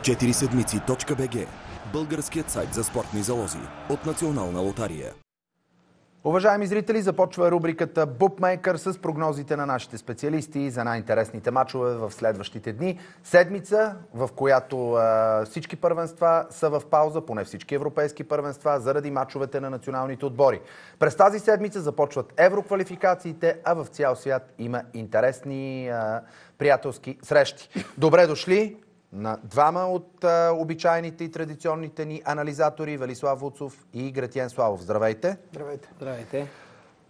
4 седмици.бг Българският сайт за спортни залози от Национална лотария. Уважаеми зрители, започва рубриката Bookmaker с прогнозите на нашите специалисти за най-интересните матчове в следващите дни. Седмица, в която а, всички първенства са в пауза, поне всички европейски първенства, заради матчовете на националните отбори. През тази седмица започват евроквалификациите, а в цял свят има интересни а, приятелски срещи. Добре дошли! На двама от а, обичайните и традиционните ни анализатори Велислав Вуцов и Гретиен Славов. Здравейте! Здравейте! Здравейте!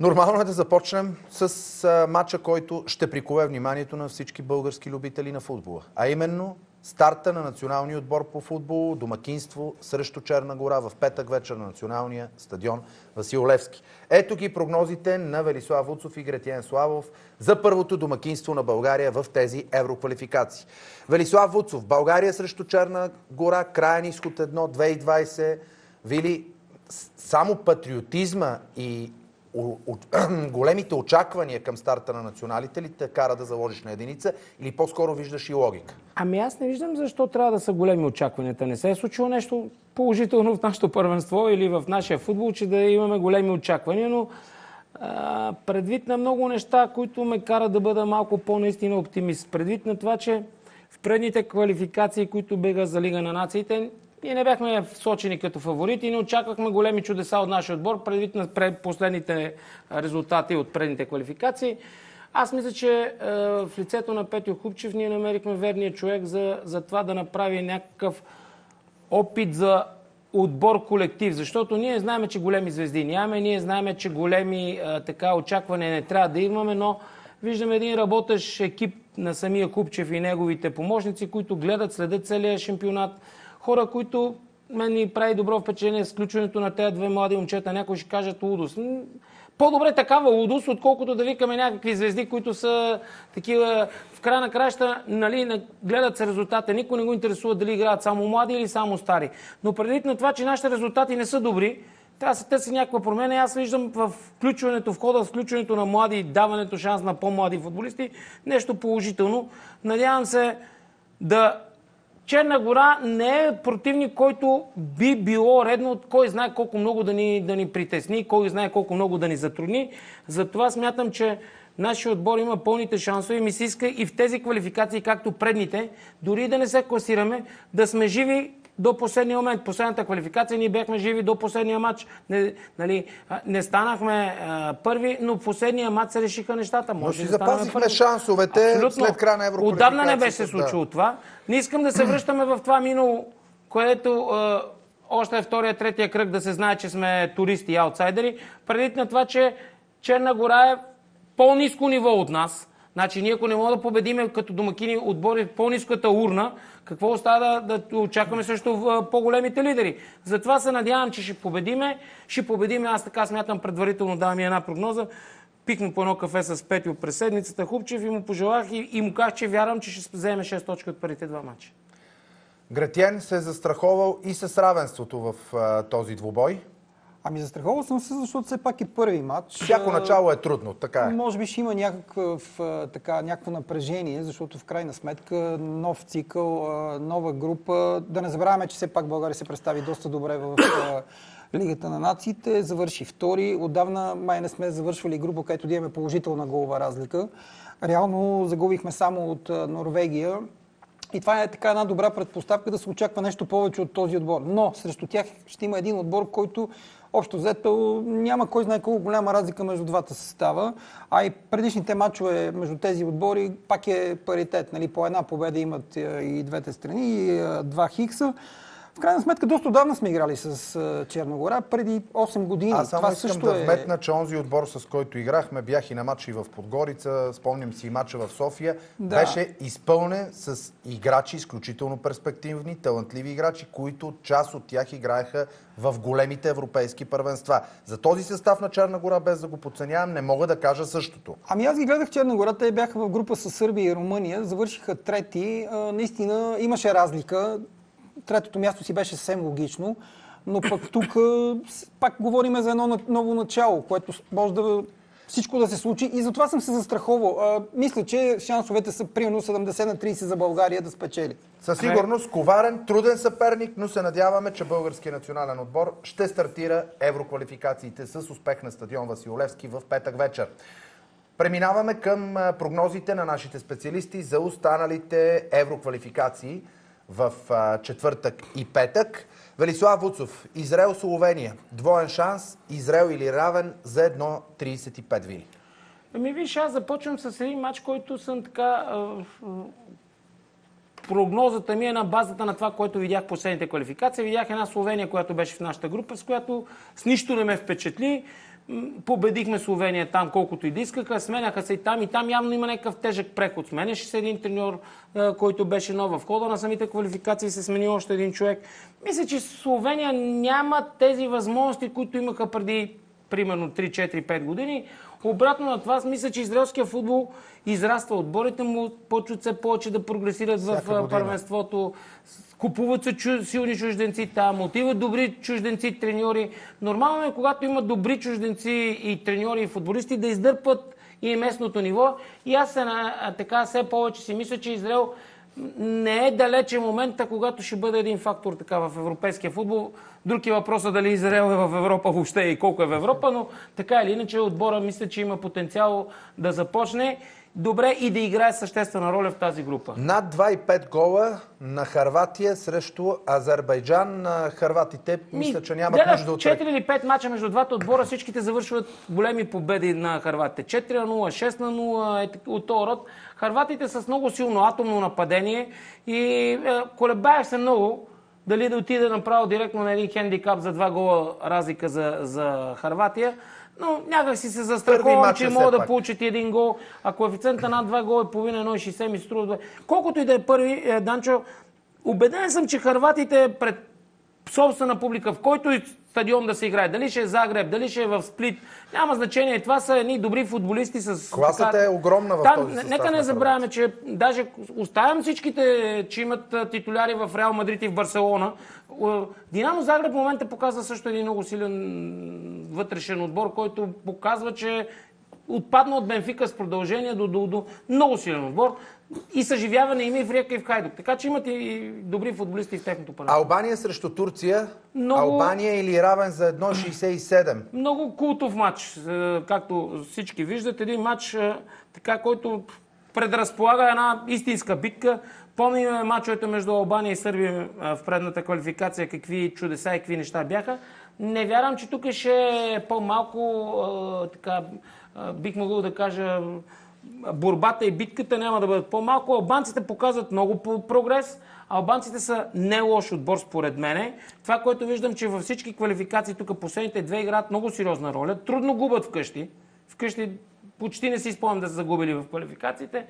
Нормално е да започнем с а, матча, който ще прикове вниманието на всички български любители на футбола. А именно старта на националния отбор по футбол, домакинство срещу Черна гора в петък вечер на националния стадион Васил Левски. Ето ги прогнозите на Велислав Вуцов и Гретиен Славов за първото домакинство на България в тези евроквалификации. Велислав Вуцов, България срещу Черна гора, краен изход 1, 2020. Вили, само патриотизма и големите очаквания към старта на националите ли те кара да заложиш на единица или по-скоро виждаш и логика? Ами аз не виждам защо трябва да са големи очакванията. Не се е случило нещо положително в нашето първенство или в нашия футбол, че да имаме големи очаквания, но а, предвид на много неща, които ме карат да бъда малко по-наистина оптимист. Предвид на това, че в предните квалификации, които бега за Лига на нациите, ние не бяхме сочени като фаворити и не очаквахме големи чудеса от нашия отбор, предвид на последните резултати от предните квалификации. Аз мисля, че е, в лицето на Петю Хубчев ние намерихме верния човек за, за това да направи някакъв опит за отбор колектив, защото ние знаем, че големи звезди нямаме, ние знаем, че големи е, така очаквания не трябва да имаме, но виждаме един работещ екип на самия Хубчев и неговите помощници, които гледат, следят целия шампионат, хора, които мен ми прави добро впечатление с включването на тези две млади момчета. Някои ще кажат лудост. По-добре такава лудост, отколкото да викаме някакви звезди, които са такива в края на краща, нали, гледат се резултати. Никой не го интересува дали играят само млади или само стари. Но преди на това, че нашите резултати не са добри, трябва да се търси някаква промена. Аз виждам в включването, в хода в включването на млади даването шанс на по-млади футболисти нещо положително. Надявам се да Черна гора не е противник, който би било редно, кой знае колко много да ни, да ни притесни, кой знае колко много да ни затрудни. Затова смятам, че нашия отбор има пълните шансове и ми се иска и в тези квалификации, както предните, дори да не се класираме, да сме живи до последния момент. Последната квалификация ние бяхме живи до последния матч. Не, нали, не станахме а, първи, но в последния матч се решиха нещата. Може но си да запазихме шансовете Абсолютно. след края на Отдавна не беше случило да. това. Не искам да се връщаме в това минало, което а, още е втория, третия кръг да се знае, че сме туристи и аутсайдери. Преди на това, че Черна гора е по-низко ниво от нас. Значи ние ако не можем да победиме като домакини отбори в по-низката урна, какво остава да, да очакваме също по-големите лидери? Затова се надявам, че ще победиме. Ще победиме, аз така смятам предварително, давам и една прогноза. Пикна по едно кафе с Петио през седмицата Хубчев и му пожелах и, и му казах, че вярвам, че ще вземе 6 точки от първите два матча. Гретиен се е застраховал и с равенството в а, този двубой. Ами застраховал съм се, защото все пак е първи матч. Всяко начало е трудно, така е. Може би ще има някакъв, така, някакво напрежение, защото в крайна сметка нов цикъл, нова група. Да не забравяме, че все пак България се представи доста добре в Лигата на нациите. Завърши втори. Отдавна май не сме завършвали група, където да имаме положителна голова разлика. Реално загубихме само от Норвегия. И това е така една добра предпоставка да се очаква нещо повече от този отбор. Но срещу тях ще има един отбор, който общо взето няма кой знае колко голяма разлика между двата състава. А и предишните матчове между тези отбори пак е паритет. Нали? По една победа имат е, и двете страни, и е, два хикса. В крайна сметка, доста отдавна сме играли с Черногора, преди 8 години. Аз само Това искам също да е... вметна, че онзи отбор, с който играхме, бях и на матчи в Подгорица, спомням си и матча в София, да. беше изпълнен с играчи, изключително перспективни, талантливи играчи, които част от тях играеха в големите европейски първенства. За този състав на Черна гора, без да го подценявам, не мога да кажа същото. Ами аз ги гледах Черна гора, те бяха в група с Сърбия и Румъния, завършиха трети. А, наистина имаше разлика третото място си беше съвсем логично, но пък тук пак говорим за едно ново начало, което може да всичко да се случи и затова съм се застраховал. А, мисля, че шансовете са примерно 70 на 30 за България да спечели. Със сигурност коварен, труден съперник, но се надяваме, че българския национален отбор ще стартира евроквалификациите с успех на стадион Василевски в петък вечер. Преминаваме към прогнозите на нашите специалисти за останалите евроквалификации в четвъртък и петък. Велислав Вуцов, Израел Словения, двоен шанс, Израел или равен за 1.35 вили. Ами виж, аз започвам с един матч, който съм така... Прогнозата ми е на базата на това, което видях последните квалификации. Видях една Словения, която беше в нашата група, с която с нищо не ме впечатли. Победихме Словения там, колкото и да искаха. Сменяха се и там. И там явно има някакъв тежък преход. Сменяше се един треньор, който беше нов. В хода на самите квалификации се смени още един човек. Мисля, че Словения няма тези възможности, които имаха преди примерно 3-4-5 години. Обратно на това, мисля, че израелския футбол израства. Отборите му почват все повече да прогресират в Всяка година. първенството. Купуват се чу, силни чужденци там, отиват добри чужденци, треньори. Нормално е, когато има добри чужденци и треньори и футболисти, да издърпат и местното ниво. И аз се, така все повече си мисля, че Израел не е далече момента, когато ще бъде един фактор така в европейския футбол. Друг е въпросът дали Израел е в Европа въобще и колко е в Европа, но така или иначе отбора мисля, че има потенциал да започне добре и да играе съществена роля в тази група. Над 2,5 гола на Харватия срещу Азербайджан. На Харватите мисля, че нямат гледах нужда от 4 или 5 мача между двата отбора, всичките завършват големи победи на Харватите. 4 на 0, 6 на 0, е, от този род. Харватите с много силно атомно нападение и е, колебаях се много дали да отида направо директно на един хендикап за два гола разлика за, за Харватия. Но някак си се застраховам, че е мога да получат един гол. А коефициента над 2 гола и половина, 1,60 ми струва. Колкото и да е първи, е, Данчо, убеден съм, че харватите пред собствена публика, в който и стадион да се играе, дали ще е Загреб, дали ще е в Сплит, няма значение. Това са едни добри футболисти с... Класата е огромна в Там, този състав Нека не забравяме, че даже оставям всичките, че имат титуляри в Реал Мадрид и в Барселона. Е, Динамо Загреб в момента показва също един много силен вътрешен отбор, който показва, че отпадна от Бенфика с продължение до, до, до много силен отбор и съживяване има и в Риека и в Хайдук. Така че имат и добри футболисти в техното първенство. Албания срещу Турция. Много- Албания или равен за 1,67. Много култов матч, както всички виждат. Един матч, така, който предразполага една истинска битка. Помним мачовете между Албания и Сърбия в предната квалификация, какви чудеса и какви неща бяха. Не вярвам, че тук ще е по-малко, така, бих могъл да кажа, борбата и битката няма да бъдат по-малко. Албанците показват много прогрес. Албанците са не лош отбор, според мене. Това, което виждам, че във всички квалификации тук последните две играят много сериозна роля. Трудно губят вкъщи. Вкъщи почти не си спомням да са загубили в квалификациите.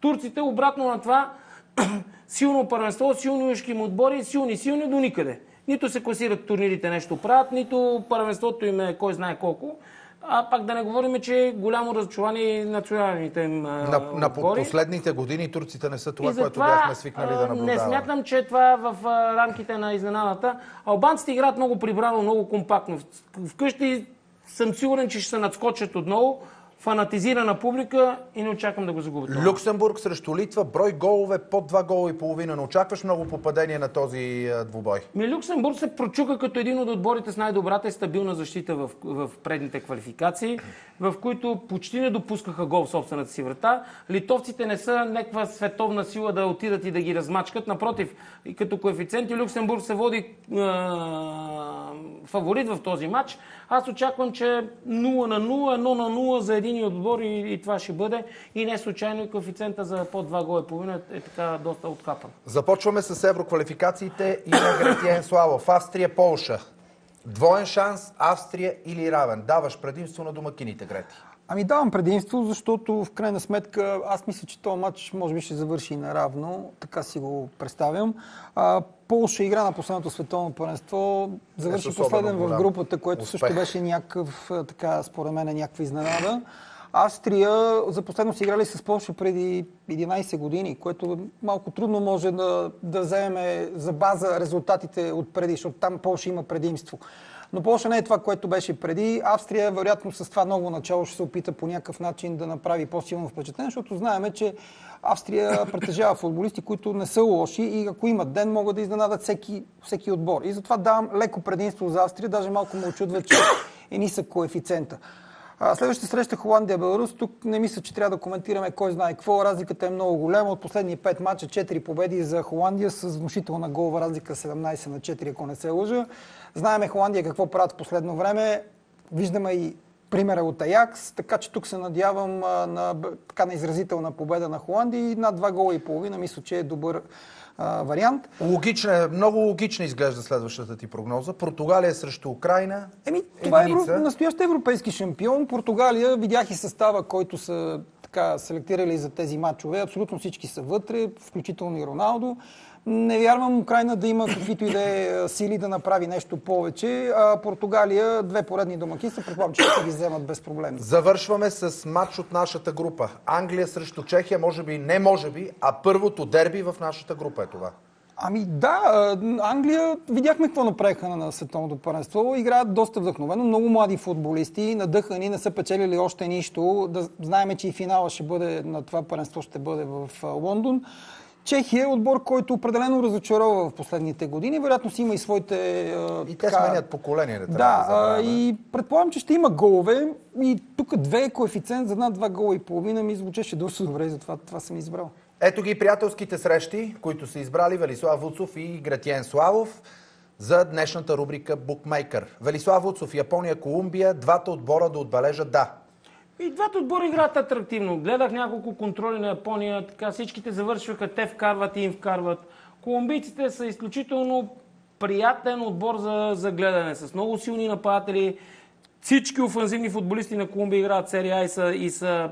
Турците, обратно на това, силно първенство, силни ушки им отбори, силни, силни до никъде. Нито се класират турнирите нещо правят, нито първенството им е кой знае колко. А пак да не говорим, че голямо разочарование и националните им На, на последните години турците не са това, което бяхме свикнали да наблюдаваме. Не смятам, че това е в рамките на изненадата. Албанците играят много прибрано, много компактно. Вкъщи съм сигурен, че ще се надскочат отново. Фанатизирана публика и не очаквам да го загубят. Люксембург срещу Литва, брой голове под 2 гола и половина. Не очакваш много попадение на този двубой. Ми Люксембург се прочука като един от отборите с най-добрата и стабилна защита в, в предните квалификации, в които почти не допускаха гол в собствената си врата. Литовците не са някаква световна сила да отидат и да ги размачкат. Напротив, и като коефициенти Люксембург се води е, фаворит в този матч. Аз очаквам, че 0 на 0, 1 на 0 за един отбор и, и това ще бъде. И не случайно и коефициента за под 2 гола и половина е така доста откапан. Започваме с евроквалификациите и на Гретиен Славов. Австрия, Полша. Двоен шанс, Австрия или равен. Даваш предимство на домакините, Грети. Ами давам предимство, защото в крайна сметка аз мисля, че този матч може би ще завърши наравно. Така си го представям. А, Полша игра на последното световно първенство. Завърши особено последен в групата, което успех. също беше някакъв, така, според мен, някаква изненада. Австрия за последно са играли с Польша преди 11 години, което малко трудно може да, да вземе за база резултатите от преди, защото там Польша има предимство. Но Полша не е това, което беше преди. Австрия, вероятно, с това ново начало ще се опита по някакъв начин да направи по-силно впечатление, защото знаеме, че Австрия притежава футболисти, които не са лоши и ако имат ден, могат да изненадат всеки, всеки отбор. И затова давам леко предимство за Австрия, даже малко му очудва, че е нисък коефициента. Следващата среща Холандия-Беларус. Тук не мисля, че трябва да коментираме кой знае какво. Разликата е много голяма. От последни 5 мача 4 победи за Холандия с внушителна голова разлика 17 на 4, ако не се лъжа. Знаеме Холандия какво правят в последно време. Виждаме и примера от Аякс, така че тук се надявам на, така, на изразителна победа на Холандия и над два гола и половина. Мисля, че е добър а, вариант. Логична, е, много логична изглежда следващата ти прогноза. Португалия срещу Украина. Еми, това е Единица. настоящ европейски шампион. Португалия, видях и състава, който са така селектирали за тези матчове. Абсолютно всички са вътре, включително и Роналдо. Не вярвам Украина да има каквито и да е сили да направи нещо повече. А Португалия, две поредни домакинства, предполагам, че ще ги вземат без проблем. Завършваме с матч от нашата група. Англия срещу Чехия, може би, не може би, а първото дерби в нашата група е това. Ами да, Англия, видяхме какво направиха на- световното първенство. Играят доста вдъхновено, много млади футболисти, надъхани, не са печелили още нищо. Да знаеме, че и финала ще бъде на това първенство ще бъде в Лондон. Чехия е отбор, който определено разочарова в последните години. Вероятно си има и своите... И те сменят поколение, не Да, да, и предполагам, че ще има голове. И тук две коефициент за над два гола и половина ми звучеше доста добре, и затова това съм избрал. Ето ги приятелските срещи, които са избрали Велислав Вуцов и Гратиен Славов за днешната рубрика Букмейкър. Велислав Вуцов, Япония, Колумбия, двата отбора да отбележат да. И двата отбора играят атрактивно. Гледах няколко контроли на Япония, така всичките завършваха, те вкарват и им вкарват. Колумбийците са изключително приятен отбор за, за гледане, с много силни нападатели. Всички офанзивни футболисти на Колумбия играят серия и са, и са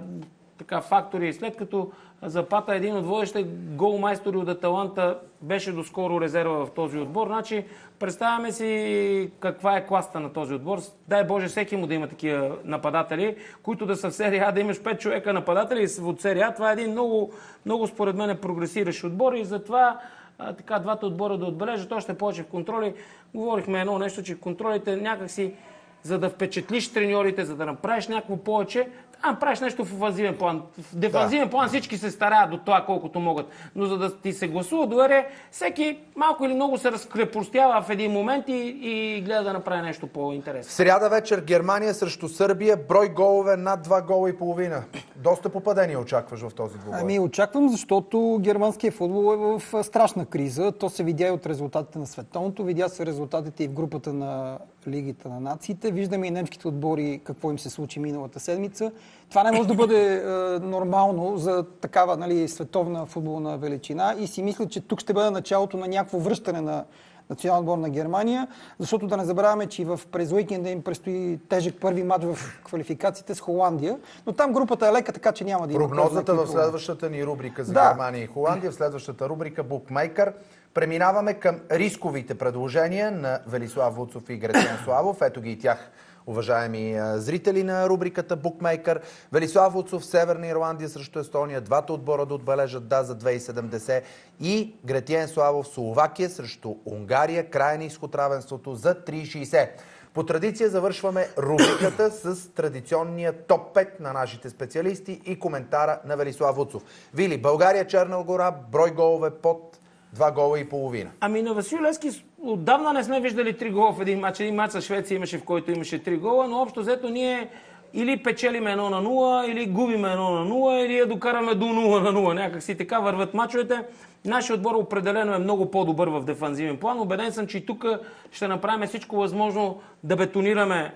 така фактори. След като Запата е един от водещите голмайстори от Аталанта, беше доскоро резерва в този отбор. Значи, представяме си каква е класта на този отбор. Дай Боже всеки му да има такива нападатели, които да са в серия А, да имаш 5 човека нападатели от серия А. Това е един много, много според мен прогресиращ отбор и затова а, така двата отбора да отбележат още повече в контроли. Говорихме едно нещо, че контролите някакси за да впечатлиш треньорите, за да направиш някакво повече, а направиш нещо в офанзивен план. В дефанзивен план всички се стараят до това колкото могат. Но за да ти се гласува доверие, всеки малко или много се разкрепостява в един момент и, и гледа да направи нещо по-интересно. сряда вечер Германия срещу Сърбия, брой голове над два гола и половина. Доста попадения очакваш в този двубой. Ами очаквам, защото германският футбол е в страшна криза. То се видя и от резултатите на световното, видя се резултатите и в групата на Лигата на нациите. Виждаме и немските отбори какво им се случи миналата седмица. Това не може да бъде е, нормално за такава нали, световна футболна величина и си мисля, че тук ще бъде началото на някакво връщане на националния отбор на Германия, защото да не забравяме, че и в през уикенда им предстои тежък първи матч в квалификациите с Холандия, но там групата е лека, така че няма да има. Прогнозата в следващата ни рубрика за Да. Германия и Холандия, в следващата рубрика Букмейкър. Преминаваме към рисковите предложения на Велислав Вуцов и Гретен Славов. Ето ги и тях, уважаеми зрители на рубриката Букмейкър. Велислав Вуцов, Северна Ирландия срещу Естония. Двата отбора да отбележат да за 2070. И Гретен Славов, Словакия срещу Унгария. Крайен изход равенството за 3,60. По традиция завършваме рубриката с традиционния топ 5 на нашите специалисти и коментара на Велислав Вуцов. Вили, България, Черна гора, брой голове под 2 гола и половина. Ами на Васил Лески отдавна не сме виждали три гола в един матч. Един матч с Швеция имаше, в който имаше три гола, но общо взето ние или печелиме едно на 0, или губиме едно на 0, или я докараме до 0 на 0. Някак си така върват мачовете. Нашия отбор определено е много по-добър в дефанзивен план. Обеден съм, че и тук ще направим всичко възможно да бетонираме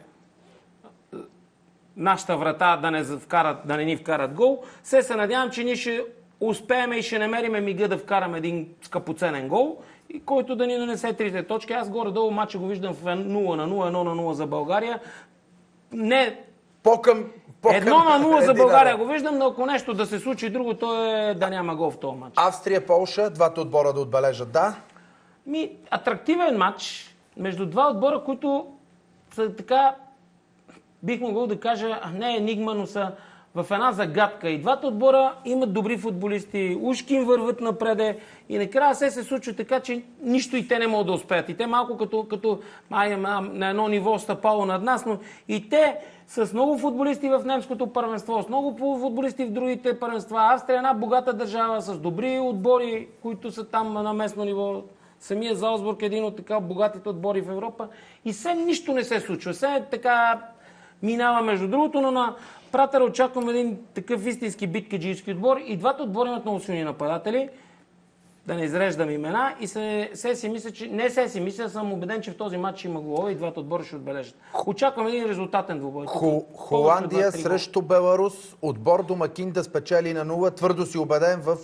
нашата врата да не, вкарат, да не ни вкарат гол. Се се надявам, че ние ще успеем и ще намериме мига да вкараме един скъпоценен гол, и който да ни нанесе трите точки. Аз горе-долу матча го виждам в 0 на 0, 1 на 0 за България. Не, По-към... по-към едно на 0 за България го виждам, но ако нещо да се случи друго, то е да няма гол в този матч. Австрия, Полша, двата отбора да отбележат да. Ми, атрактивен матч между два отбора, които са така, бих могъл да кажа, не енигма, но са в една загадка. И двата отбора имат добри футболисти, ушки им върват напреде и накрая се се случва така, че нищо и те не могат да успеят. И те малко като, като ай, на едно ниво стъпало над нас, но и те с много футболисти в немското първенство, с много футболисти в другите първенства. Австрия е една богата държава с добри отбори, които са там на местно ниво. Самия Залсбург е един от така богатите отбори в Европа. И все нищо не се случва. Все така минава между другото, но на Пратера очаквам един такъв истински биткаджийски отбор. И двата отбора имат много силни нападатели. Да не изреждам имена. И се, се си мисля, че... Не се си мисля, съм убеден, че в този матч има голове и двата отбора ще отбележат. Очаквам един резултатен двубой. Хо, Холандия срещу Беларус. Отбор домакин да спечели на нула. Твърдо си убеден в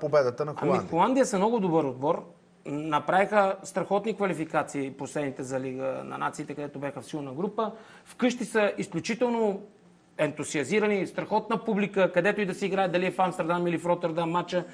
победата на Холандия. Ами Холандия са много добър отбор. Направиха страхотни квалификации последните за Лига на нациите, където бяха в силна група. Вкъщи са изключително ентусиазирани, страхотна публика, където и да се играе, дали е в Амстердам или в Роттердам матча.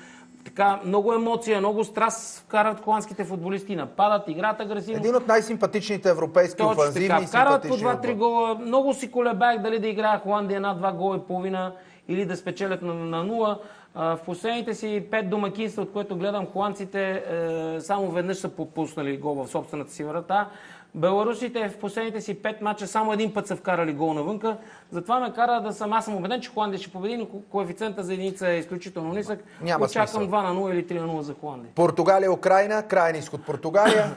Така, много емоция, много страст вкарат холандските футболисти, нападат, играят агресивно. Един от най-симпатичните европейски Точно офанзивни така, вкарат по симпатични 2-3 отбор. гола. Много си колебаях дали да играя Холандия една-два гола и половина или да спечелят на, на нула. В последните си пет домакинства, от което гледам холандците, е, само веднъж са попуснали гол в собствената си врата. Беларусите в последните си пет мача само един път са вкарали гол навънка. Затова ме кара да съм, аз съм убеден, че Холандия ще победи, но коефициента за единица е изключително нисък. Няма Очаквам смисъл. 2 на 0 или 3 на 0 за Холандия. Португалия, Украина, крайен изход Португалия.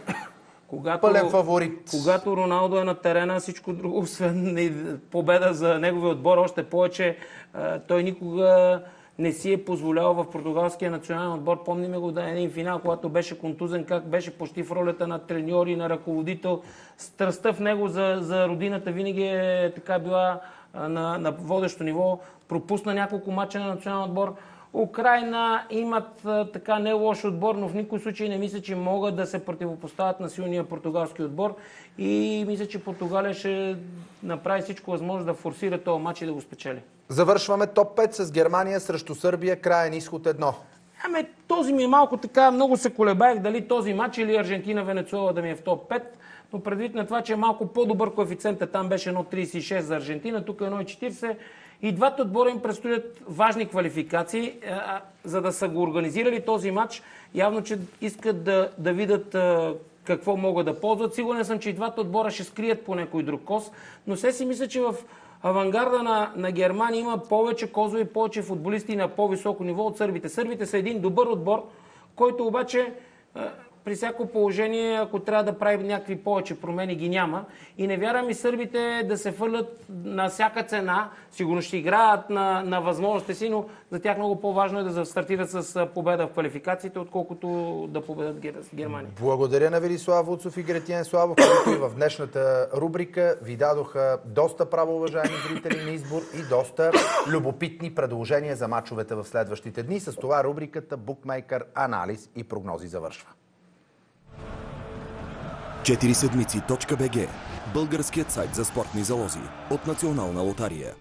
Когато, Пълен фаворит. Когато Роналдо е на терена, всичко друго, освен победа за неговия отбор, още повече той никога не си е позволявал в португалския национален отбор. Помниме го да е един финал, когато беше контузен, как беше почти в ролята на треньор и на ръководител. Страстта в него за, за родината винаги е така била на, на водещо ниво. Пропусна няколко мача на национален отбор. Украина имат така не лош отбор, но в никой случай не мисля, че могат да се противопоставят на силния португалски отбор. И мисля, че Португалия ще направи всичко възможно да форсира този матч и да го спечели. Завършваме топ 5 с Германия срещу Сърбия. Крайен изход едно. Ами, този ми е малко така, много се колебаех дали този матч или Аржентина-Венецуела да ми е в топ 5. Но предвид на това, че е малко по-добър коефициент, там беше 1,36 за Аржентина, тук е 1,40. И двата отбора им предстоят важни квалификации, а, за да са го организирали този матч. Явно, че искат да, да видят а, какво могат да ползват. Сигурен съм, че и двата отбора ще скрият по някой друг кос, но все си мисля, че в авангарда на, на Германия има повече козови, повече футболисти на по-високо ниво от сърбите. Сърбите са един добър отбор, който обаче а, при всяко положение, ако трябва да прави някакви повече промени, ги няма. И не вярвам и сърбите да се фърлят на всяка цена. Сигурно ще играят на, на възможностите си, но за тях много по-важно е да стартират с победа в квалификациите, отколкото да победат Гер- Германия. Благодаря на Велислав Вуцов и Гретиен Славов, които и в днешната рубрика ви дадоха доста право, уважаеми зрители, на избор и доста любопитни предложения за мачовете в следващите дни. С това рубриката Букмейкър, анализ и прогнози завършва. 4 седмици.бг Българският сайт за спортни залози от Национална лотария.